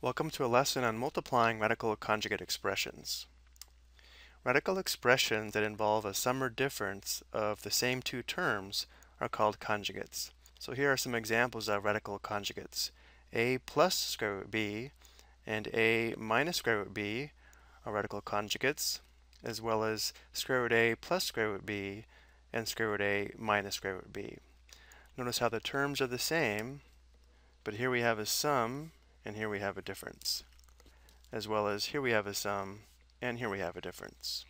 Welcome to a lesson on multiplying radical conjugate expressions. Radical expressions that involve a sum or difference of the same two terms are called conjugates. So here are some examples of radical conjugates. a plus square root b and a minus square root b are radical conjugates, as well as square root a plus square root b and square root a minus square root b. Notice how the terms are the same, but here we have a sum and here we have a difference. As well as here we have a sum, and here we have a difference.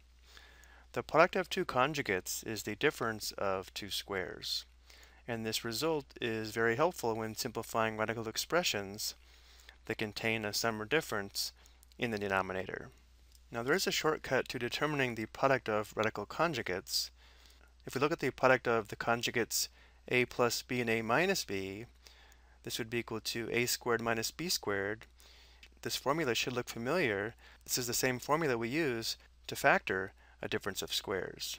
The product of two conjugates is the difference of two squares. And this result is very helpful when simplifying radical expressions that contain a sum or difference in the denominator. Now there is a shortcut to determining the product of radical conjugates. If we look at the product of the conjugates a plus b and a minus b, this would be equal to a squared minus b squared. This formula should look familiar. This is the same formula we use to factor a difference of squares.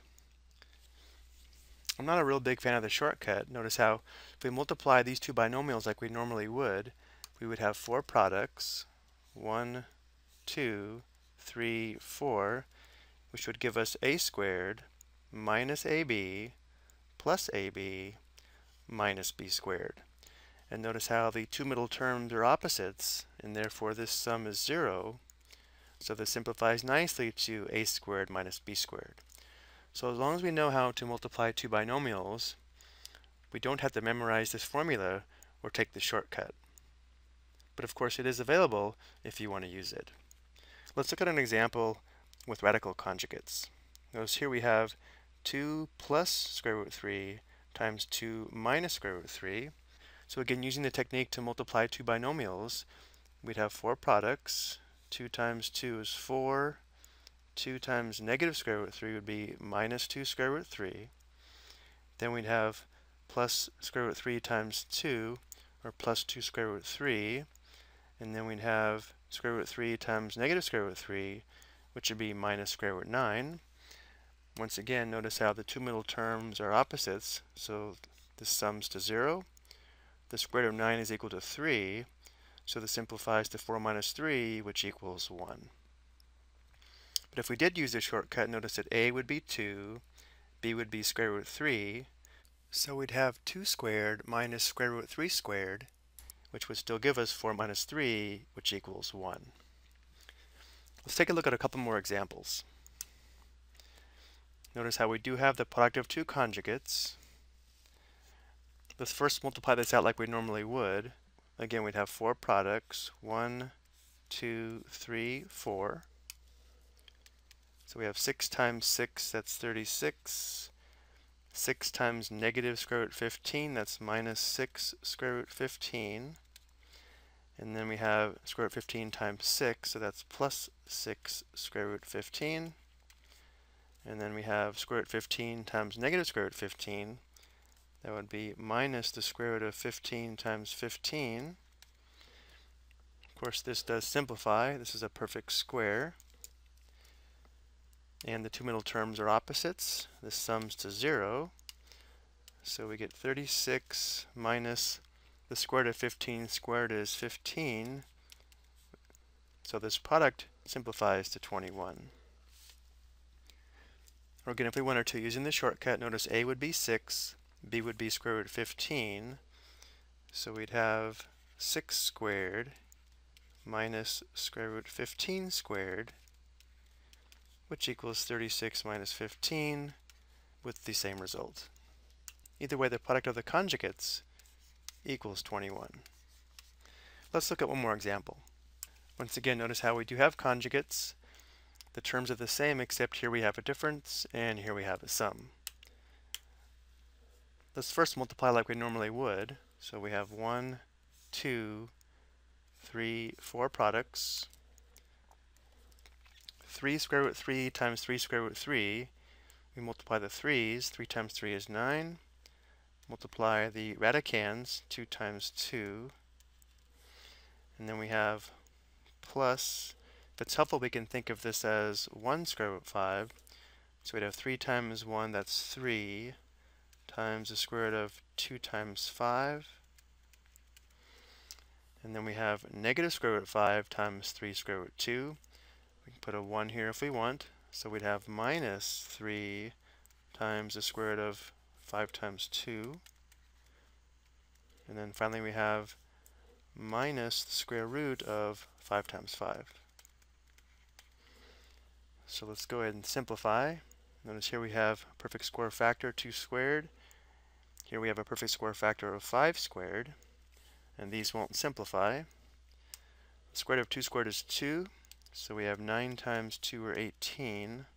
I'm not a real big fan of the shortcut. Notice how if we multiply these two binomials like we normally would, we would have four products, one, two, three, four, which would give us a squared minus ab plus ab minus b squared. And notice how the two middle terms are opposites, and therefore this sum is 0. So this simplifies nicely to a squared minus b squared. So as long as we know how to multiply two binomials, we don't have to memorize this formula or take the shortcut. But of course it is available if you want to use it. Let's look at an example with radical conjugates. Notice here we have 2 plus square root 3 times 2 minus square root 3. So again, using the technique to multiply two binomials, we'd have four products. 2 times 2 is 4. 2 times negative square root 3 would be minus 2 square root 3. Then we'd have plus square root 3 times 2, or plus 2 square root 3. And then we'd have square root 3 times negative square root 3, which would be minus square root 9. Once again, notice how the two middle terms are opposites, so this sums to 0 the square root of 9 is equal to 3, so this simplifies to 4 minus 3, which equals 1. But if we did use the shortcut, notice that a would be 2, b would be square root 3, so we'd have 2 squared minus square root 3 squared, which would still give us 4 minus 3, which equals 1. Let's take a look at a couple more examples. Notice how we do have the product of two conjugates, Let's first multiply this out like we normally would. Again, we'd have four products. One, two, three, four. So we have 6 times 6, that's 36. 6 times negative square root 15, that's minus 6 square root 15. And then we have square root 15 times 6, so that's plus 6 square root 15. And then we have square root 15 times negative square root 15, that would be minus the square root of 15 times 15. Of course, this does simplify. This is a perfect square. And the two middle terms are opposites. This sums to 0. So we get 36 minus the square root of 15 squared is 15. So this product simplifies to 21. Or again, if we wanted to, using the shortcut, notice a would be 6, b would be square root of 15. So we'd have 6 squared minus square root 15 squared, which equals 36 minus 15 with the same result. Either way, the product of the conjugates equals 21. Let's look at one more example. Once again, notice how we do have conjugates. The terms are the same, except here we have a difference, and here we have a sum. Let's first multiply like we normally would. So we have one, two, three, four products. 3 square root 3 times 3 square root 3. We multiply the 3's. 3 times 3 is 9. Multiply the radicands. 2 times 2. And then we have plus, if it's helpful we can think of this as 1 square root 5. So we'd have 3 times 1, that's 3 times the square root of 2 times 5. And then we have negative square root of 5 times 3 square root 2. We can put a 1 here if we want. So we'd have minus 3 times the square root of 5 times 2. And then finally we have minus the square root of 5 times 5. So let's go ahead and simplify. Notice here we have perfect square factor 2 squared. Here we have a perfect square factor of 5 squared. And these won't simplify. The square root of 2 squared is 2. So we have 9 times 2 or 18.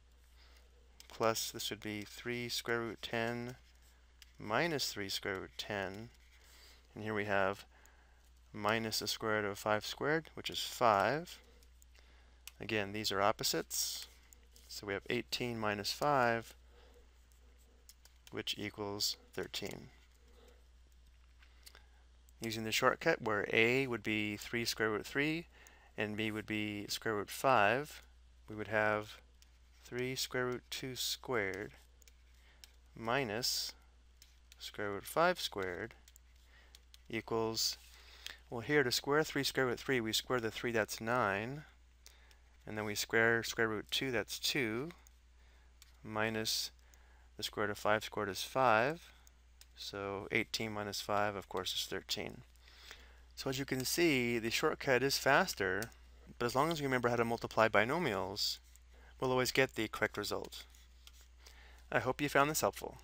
Plus this would be 3 square root 10 minus 3 square root 10. And here we have minus the square root of 5 squared, which is 5. Again, these are opposites. So we have 18 minus 5, which equals 13. Using the shortcut where a would be 3 square root 3 and b would be square root 5, we would have 3 square root 2 squared minus square root 5 squared equals, well here to square 3 square root 3, we square the 3, that's 9. And then we square square root 2, that's 2. Minus the square root of 5 squared is 5. So 18 minus 5, of course, is 13. So as you can see, the shortcut is faster, but as long as you remember how to multiply binomials, we'll always get the correct result. I hope you found this helpful.